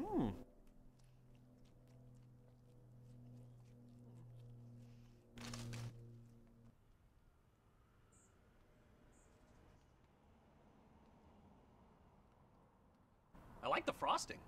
Hmm. I like the frosting.